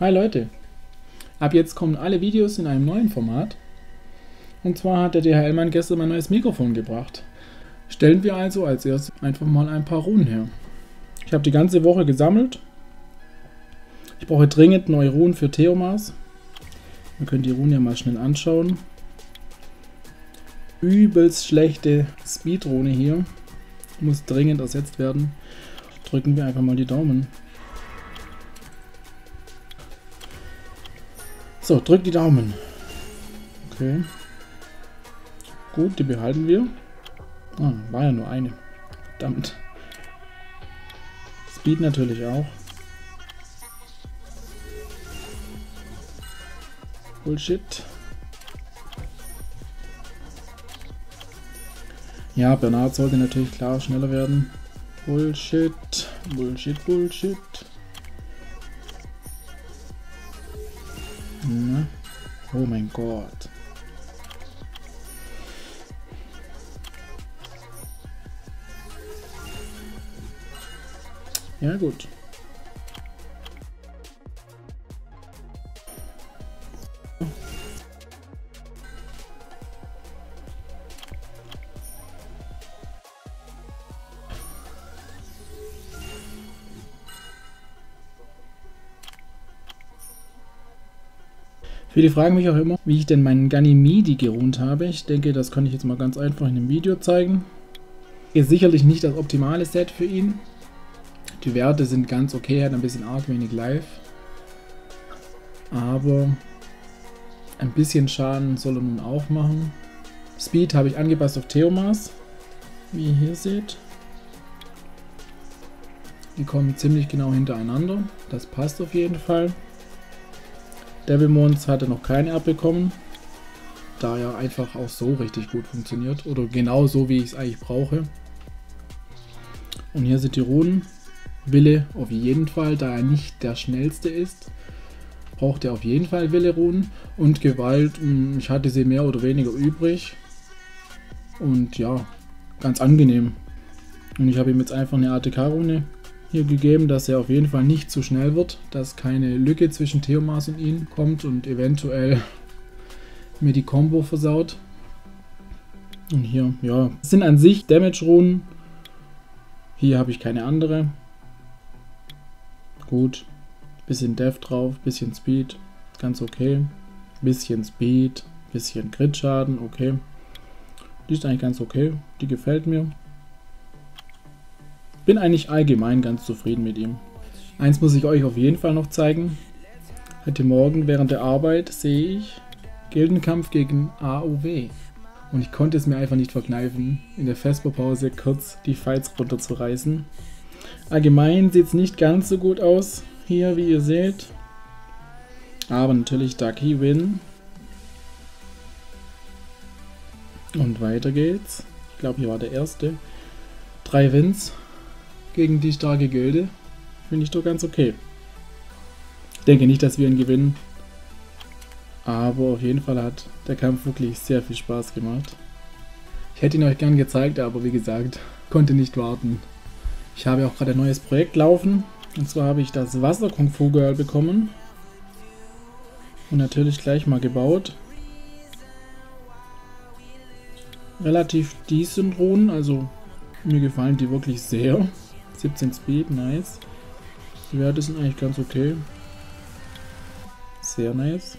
Hi Leute, ab jetzt kommen alle Videos in einem neuen Format. Und zwar hat der DHL-Mann gestern mein neues Mikrofon gebracht. Stellen wir also als erstes einfach mal ein paar Runen her. Ich habe die ganze Woche gesammelt. Ich brauche dringend neue Runen für Theomas. Wir können die Runen ja mal schnell anschauen. Übelst schlechte Speedrune hier. Muss dringend ersetzt werden. Drücken wir einfach mal die Daumen. So, drückt die Daumen. Okay. Gut, die behalten wir. Ah, war ja nur eine. Verdammt. Speed natürlich auch. Bullshit. Ja, Bernard sollte natürlich klar schneller werden. Bullshit. Bullshit, Bullshit. Na? Oh mein Gott. Ja, gut. Viele fragen mich auch immer, wie ich denn meinen Ganymede geruht habe. Ich denke, das kann ich jetzt mal ganz einfach in einem Video zeigen. Ist sicherlich nicht das optimale Set für ihn. Die Werte sind ganz okay, hat ein bisschen arg wenig Live. Aber ein bisschen Schaden soll er nun auch machen. Speed habe ich angepasst auf Theomas, wie ihr hier seht. Die kommen ziemlich genau hintereinander. Das passt auf jeden Fall. Devilmons hatte noch keine abbekommen, da er einfach auch so richtig gut funktioniert. Oder genau so, wie ich es eigentlich brauche. Und hier sind die Runen. Wille auf jeden Fall, da er nicht der schnellste ist, braucht er auf jeden Fall Wille-Runen. Und Gewalt, hm, ich hatte sie mehr oder weniger übrig. Und ja, ganz angenehm. Und ich habe ihm jetzt einfach eine ATK-Rune hier gegeben, dass er auf jeden Fall nicht zu schnell wird, dass keine Lücke zwischen Theomas und ihm kommt und eventuell mir die Combo versaut. Und hier, ja, das sind an sich Damage-Runen. Hier habe ich keine andere. Gut. Bisschen Death drauf, bisschen Speed, ganz okay. Bisschen Speed, bisschen Crit-Schaden, okay. Die ist eigentlich ganz okay, die gefällt mir. Bin eigentlich allgemein ganz zufrieden mit ihm. Eins muss ich euch auf jeden Fall noch zeigen. Heute Morgen während der Arbeit sehe ich Gildenkampf gegen AOW. Und ich konnte es mir einfach nicht verkneifen, in der Vesperpause kurz die Fights runterzureißen. Allgemein sieht es nicht ganz so gut aus hier, wie ihr seht. Aber natürlich Ducky Win. Und weiter geht's. Ich glaube, hier war der erste. Drei Wins gegen die starke Gilde. Finde ich doch ganz okay. Ich denke nicht, dass wir ihn gewinnen. Aber auf jeden Fall hat der Kampf wirklich sehr viel Spaß gemacht. Ich hätte ihn euch gern gezeigt, aber wie gesagt, konnte nicht warten. Ich habe auch gerade ein neues Projekt laufen. Und zwar habe ich das Wasser Kung Fu Girl bekommen. Und natürlich gleich mal gebaut. Relativ decent Runen, also mir gefallen die wirklich sehr. 17 Speed, nice. Die Werte sind eigentlich ganz okay. Sehr nice.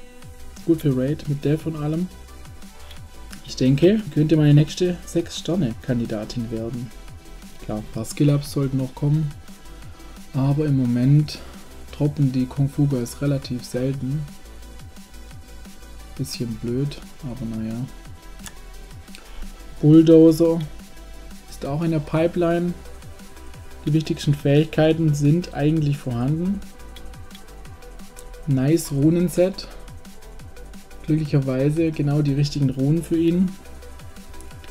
Gut für Raid mit Dev und allem. Ich denke, könnte meine nächste 6-Sterne-Kandidatin werden. Klar, ein paar Skill-Ups sollten noch kommen. Aber im Moment droppen die Kung Fu Girls relativ selten. Bisschen blöd, aber naja. Bulldozer ist auch in der Pipeline. Die wichtigsten Fähigkeiten sind eigentlich vorhanden. Nice Runenset. Glücklicherweise genau die richtigen Runen für ihn.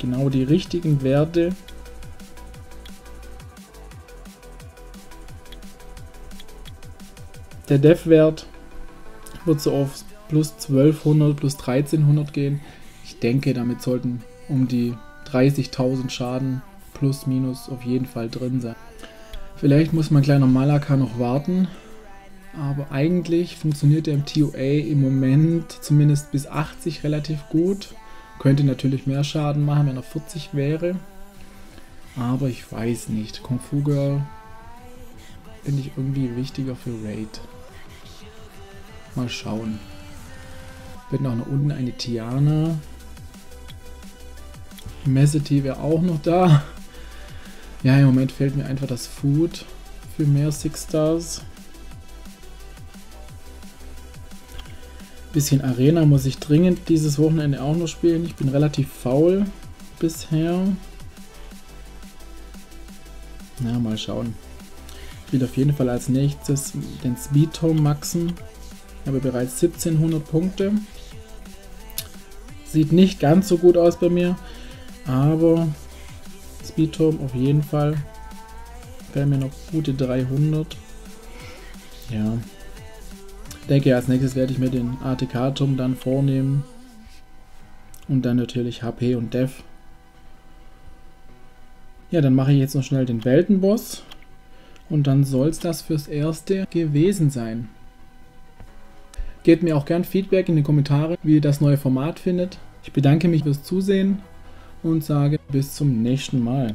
Genau die richtigen Werte. Der Dev-Wert wird so auf plus 1200, plus 1300 gehen. Ich denke, damit sollten um die 30.000 Schaden plus minus auf jeden Fall drin sein. Vielleicht muss mein kleiner Malaka noch warten, aber eigentlich funktioniert der im TOA im Moment zumindest bis 80 relativ gut. Könnte natürlich mehr Schaden machen, wenn er 40 wäre. Aber ich weiß nicht. Kung Fu Girl finde ich irgendwie wichtiger für Raid. Mal schauen. Wird noch nach unten eine Tiana. Messity wäre auch noch da. Ja, im Moment fehlt mir einfach das Food für mehr Six Stars. Bisschen Arena muss ich dringend dieses Wochenende auch noch spielen. Ich bin relativ faul bisher. Na, mal schauen. Ich will auf jeden Fall als nächstes den Speedtom maxen. Ich habe bereits 1700 Punkte. Sieht nicht ganz so gut aus bei mir, aber Speedtom auf jeden Fall. Wären mir noch gute 300. Ja. Denke, als nächstes werde ich mir den ATK-Turm dann vornehmen. Und dann natürlich HP und Dev. Ja, dann mache ich jetzt noch schnell den Weltenboss. Und dann soll es das fürs Erste gewesen sein. Gebt mir auch gern Feedback in die Kommentare, wie ihr das neue Format findet. Ich bedanke mich fürs Zusehen und sage bis zum nächsten Mal.